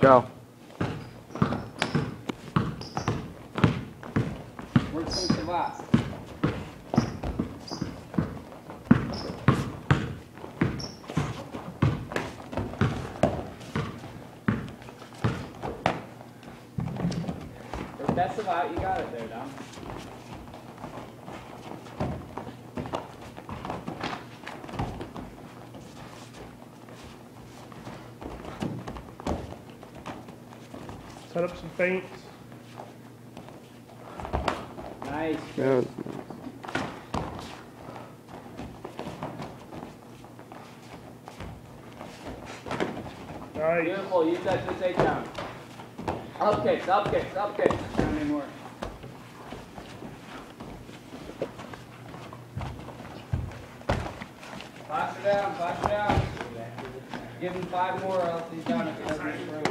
Go. Work some savate. Work that savate, you got it there, Dom. Set up some feints. Nice. Yeah. Nice. Beautiful, use that to take down. Up kicks, up kicks, up kicks. Not anymore. Flash her down, flash her down. Give him five more or else he's done if he doesn't